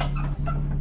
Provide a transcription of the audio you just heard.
あっ!